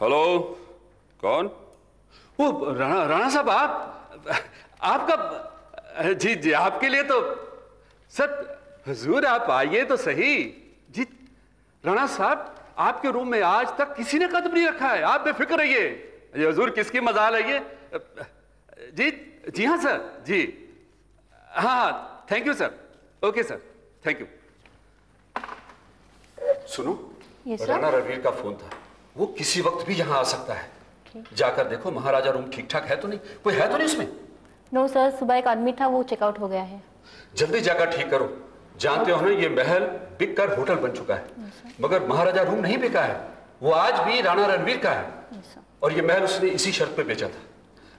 Hello कौन? वो राणा राणा साहब आप आपका जी जी आपके लिए तो सर हजूर आप आइए तो सही। जी राणा साहब आपके रूम में आज तक किसी ने कदम नहीं रखा है आप बेफिक्र रहिए। ये हजूर किसकी मजाल है ये? जी जी हाँ सर जी। हाँ हाँ thank you sir okay sir thank you सुनो Yes, राणा रणवीर का फ़ोन था। वो किसी वक्त भी यहाँ आ सकता है। जाकर देखो महाराजा रूम ठीक ठाक है तो नहीं? कोई है तो नहीं उसमें? नो सर सुबह एक आदमी था वो चेकआउट हो गया है। जल्दी जाकर ठीक करो। जानते हो ना ये महल बिक कर होटल बन चुका है। मगर महाराजा रूम नहीं बिका है। वो आज भी राणा रणवीर का है। और ये महल उसने इसी शर्त पे बेचा था।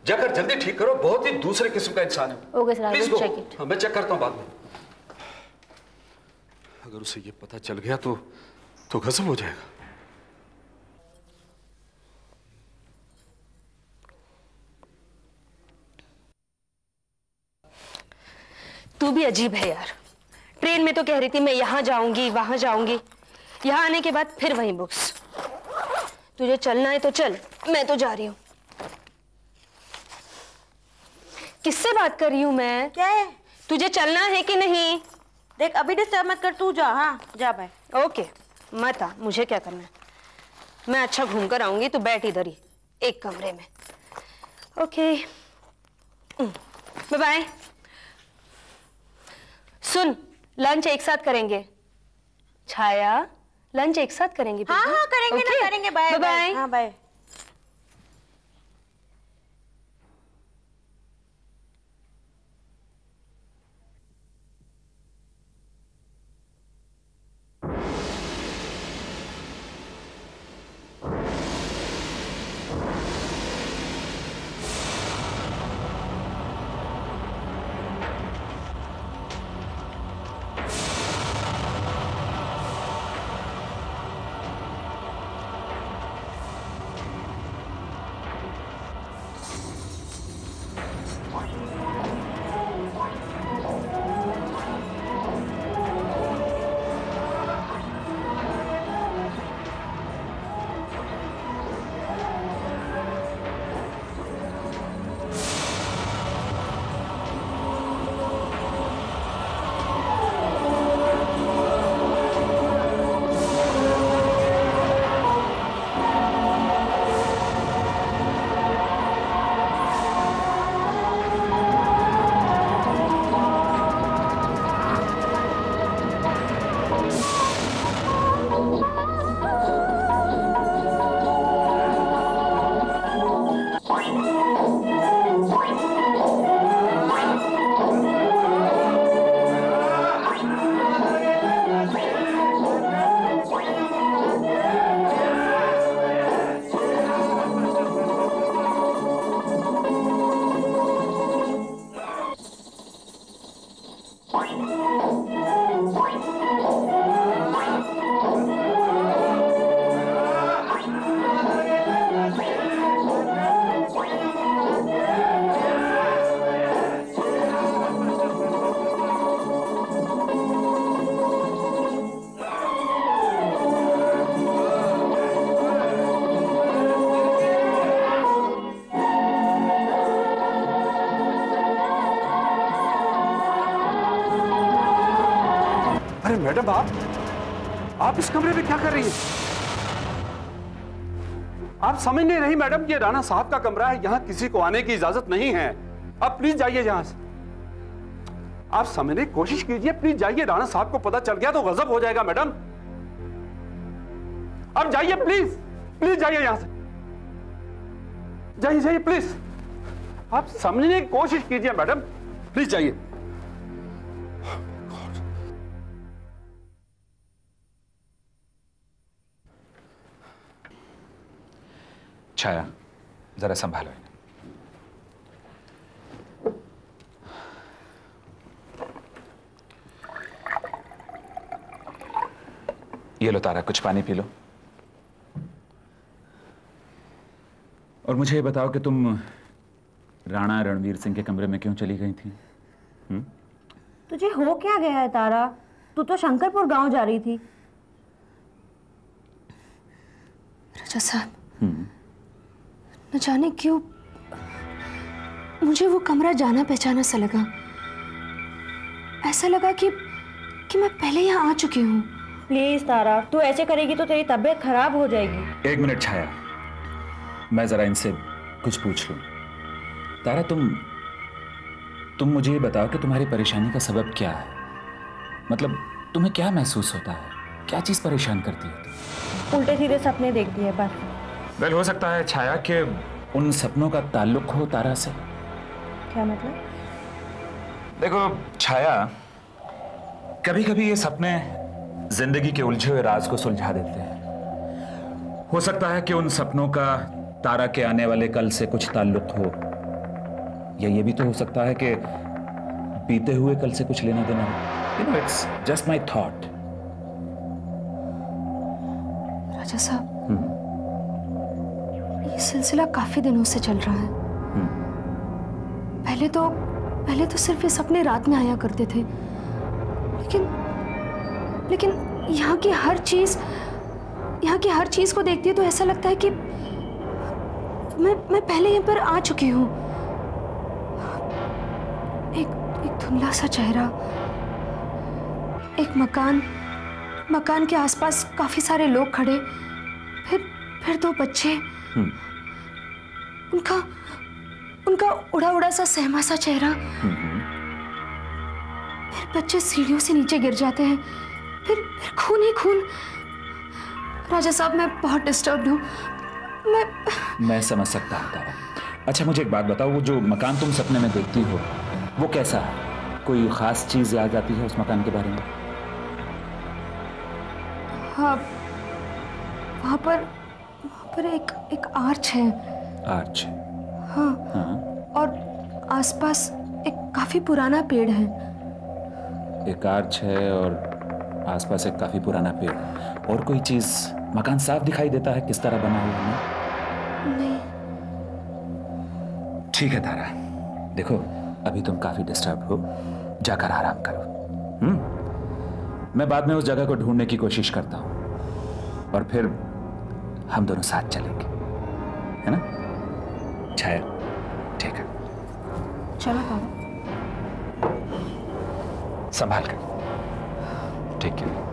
जाकर जल्दी ठीक करो बहुत ही दूसरे किस्म का इंसान है ओके सर प्लीज़ गो मैं चेक करता हूँ बाद में। अगर उसे ये पता चल गया तो तो गजब हो जाएगा। तू भी अजीब है यार। ट्रेन में तो कह रही थी मैं यहाँ जाऊँगी वहाँ जाऊँगी। यहाँ आने के बाद फिर वही बुक्स। तुझे चलना है तो चल मैं तो जा रही हूँ। किससे बात कर रही हूँ मैं? क्या है? तुझे चलना है कि नहीं? देख अभी डिस्टर्ब मत कर तू जा हाँ जा भाई ओके मत आ मुझे क्या करना है? मैं अच्छा घूम कर आऊँगी तू बैठ इधर ही एक कमरे में। ओके। बाय बाय सुन लंच एक साथ करेंगे। छाया लंच एक साथ करेंगे हाँ हाँ करेंगे Okay? ना करेंगे बाय बाय हाँ बाय मैडम, आप आप इस कमरे में क्या कर रही हैं? आप समझ नहीं रही मैडम ये राणा साहब का कमरा है, यहाँ किसी को आने की इजाज़त नहीं है। आप प्लीज़ जाइए यहाँ से। आप समझने की कोशिश कीजिए, प्लीज़ जाइए, राणा साहब को पता चल गया तो गजब हो जाएगा मैडम। आप जाइए प्लीज़ प्लीज़ जाइए यहाँ से। जाइए जाइए प्लीज़। आप समझने की कोशिश कीजिए मैडम, प्लीज़ जाइए। छाया जरा संभालो इन्हें। ये लो तारा कुछ पानी पी लो। और मुझे ये बताओ कि तुम राणा रणवीर सिंह के कमरे में क्यों चली गई थी? तुझे हो क्या गया है तारा? तू तो शंकरपुर गाँव जा रही थी। राजा साहब न जाने क्यों मुझे वो कमरा जाना पहचाना सा लगा। ऐसा लगा कि कि मैं पहले यहाँ आ चुकी हूँ। प्लीज़ तारा तू ऐसे करेगी तो तेरी तबीयत खराब हो जाएगी। एक मिनट छाया। मैं जरा इनसे कुछ पूछ लूँ। तारा तुम तुम मुझे ये बताओ कि तुम्हारी परेशानी का सबब क्या है? मतलब तुम्हें क्या महसूस होता है? क्या चीज़ परेशान करती है उल्टे सीधे सपने देखती है बस। वेल हो सकता है छाया के उन सपनों का ताल्लुक हो तारा से। क्या मतलब? देखो छाया कभी कभी ये सपने ज़िंदगी के उलझे हुए राज को सुलझा देते हैं। हो सकता है कि उन सपनों का तारा के आने वाले कल से कुछ ताल्लुक हो। या ये भी तो हो सकता है कि बीते हुए कल से कुछ लेना देना हो। You know it's just my thought राजा साहब ये सिलसिला काफ़ी दिनों से चल रहा है। पहले तो पहले तो सिर्फ़ ये सपने रात में आया करते थे। लेकिन लेकिन यहाँ की हर चीज़, यहाँ की हर चीज़ को देखती है तो ऐसा लगता है कि मैं मैं पहले यहाँ पर आ चुकी हूँ। एक एक धुंधला सा चेहरा, एक मकान मकान के आसपास काफ़ी सारे लोग खड़े, फिर फिर दो बच्चे। उनका उनका उड़ा उड़ा सा सहमा सा चेहरा। फिर बच्चे सीढ़ियों से नीचे गिर जाते हैं। फिर फिर खून ही खून। राजा साहब मैं बहुत डिस्टर्ब हूँ। मैं मैं समझ सकता हूँ तारा। अच्छा मुझे एक बात बताओ वो जो मकान तुम सपने में देखती हो वो कैसा है? कोई खास चीज़ याद आती है उस मकान के बारे में? हाँ वहाँ पर वहाँ पर एक एक आर्च है। आर्च। हाँ। हाँ। और आसपास एक काफ़ी पुराना पेड़ है। एक आर्च है और आसपास एक काफ़ी पुराना पेड़ और कोई चीज़ मकान साफ़ दिखाई देता है? किस तरह बना हुआ है? नहीं। ठीक है तारा। देखो अभी तुम काफ़ी डिस्टर्ब हो। जाकर आराम करो। हम्म। मैं बाद में उस जगह को ढूँढने की कोशिश करता हूँ। और फिर हम दोनों साथ चलेंगे। है ना? छाया ठीक है। चलो संभाल कर। ठीक है।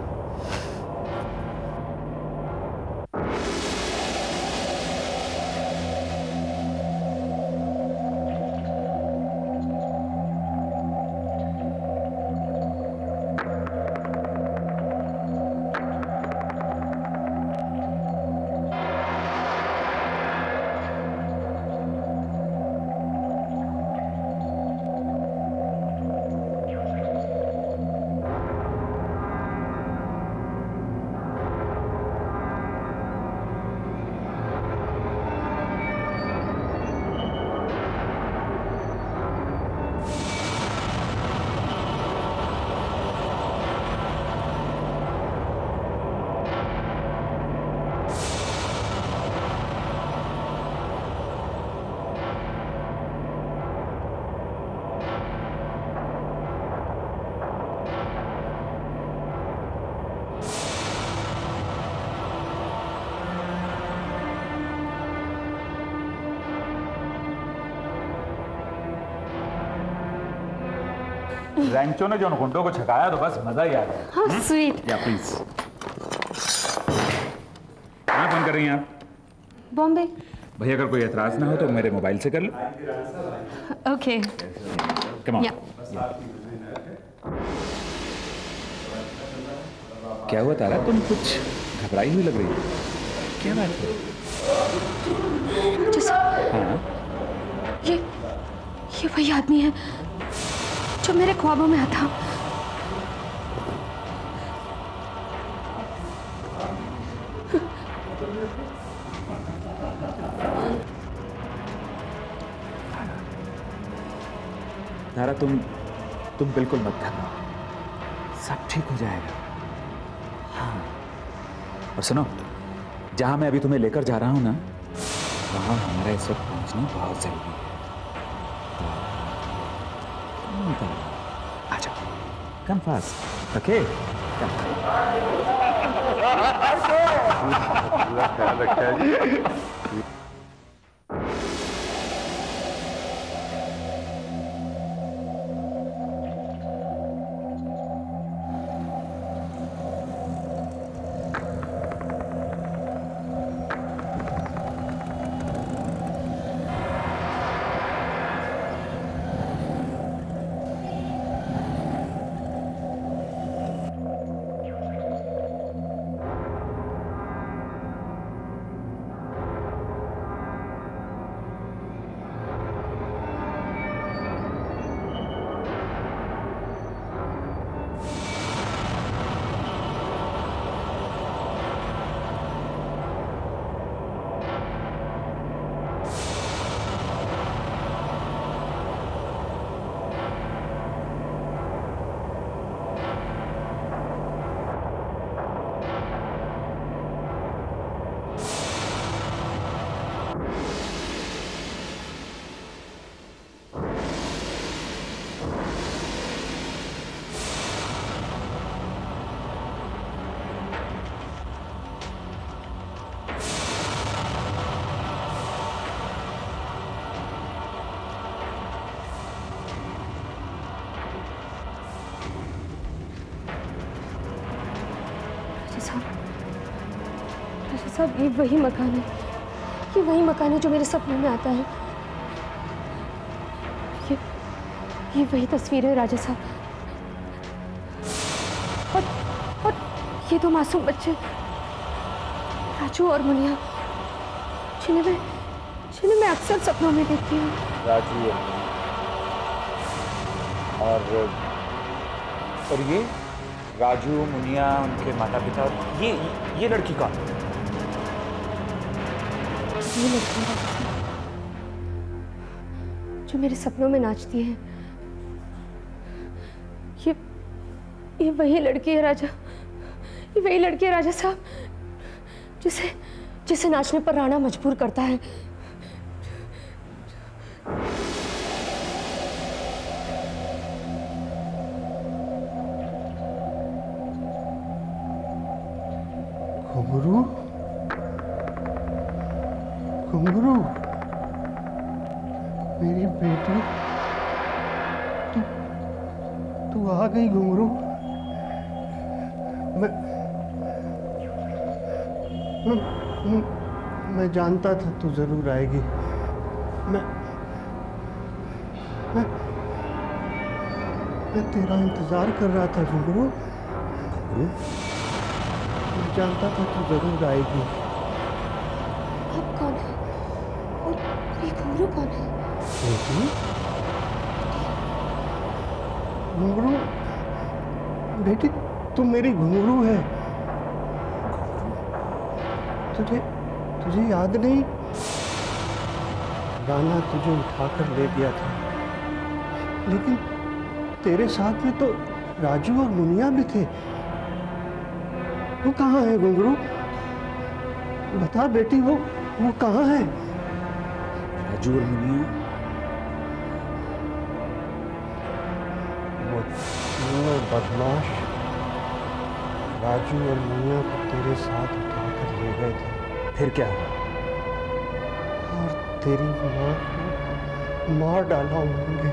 रैंचो ने जो गुंडों को छकाया तो बस मज़ा ही आ गया। हाँ स्वीट या प्लीज़ कहाँ फ़ोन कर रही हैं आप? बॉम्बे। भैया अगर कोई एतराज़ ना हो तो मेरे मोबाइल से कर लो। ओके। कम क्या हुआ तारा? तुम कुछ घबराई हुई लग रही हो? क्या बात है? हाँ। ये ये वही आदमी है। जो मेरे ख्वाबों में आता तारा तुम तुम बिल्कुल मत घबराओ सब ठीक हो जाएगा। हाँ। और सुनो, जहाँ मैं अभी तुम्हें लेकर जा रहा हूँ ना, वहाँ हमारा इस वक्त पहुँचना बहुत ज़रूरी है। तारा, आ जाओ कम फास्ट ओके पूरा ख्याल रखा जी राजा साहब ये वही मकान है। ये वही मकान है जो मेरे सपनों में आता है। ये ये वही तस्वीर है राजा साहब। और और ये दो मासूम बच्चे, राजू और मुनिया, जिन्हें मैं जिन्हें मैं अक्सर सपनों में देखती हूँ। राजू और और ये? राजू, मुनिया, उनके माता पिता ये ये लड़की कौन ये लड़की है। जो मेरे सपनों में नाचती है। ये ये वही लड़की है राजा। ये वही लड़की है राजा साहब, जिसे जिसे नाचने पर राणा मजबूर करता है। घुंगरू घुंगरू मेरी बेटी तू तू आ गई घुंगरू मैं मैं, मैं, जानता था तू ज़रूर आएगी। मैं मैं मैं तेरा इंतज़ार कर रहा था घुंगरू घुंगरू मैं जानता था तू ज़रूर आएगी। आप कौन है? ये घुंघरू कौन है बेटी घुंगरू बेटी तू मेरी घुंगरू है। तुझे तुझे याद नहीं? राना तुझे उठाकर ले गया था। लेकिन तेरे साथ में तो राजू और मुनिया भी थे। वो कहाँ है घुंगरू बता बेटी, वो वो कहाँ है? राजू और हूँ वो बदमाश राजू और मियाँ को तेरे साथ उठाकर ले गए थे। फिर क्या हुआ? और तेरी माँ को मार डाला उन्होंने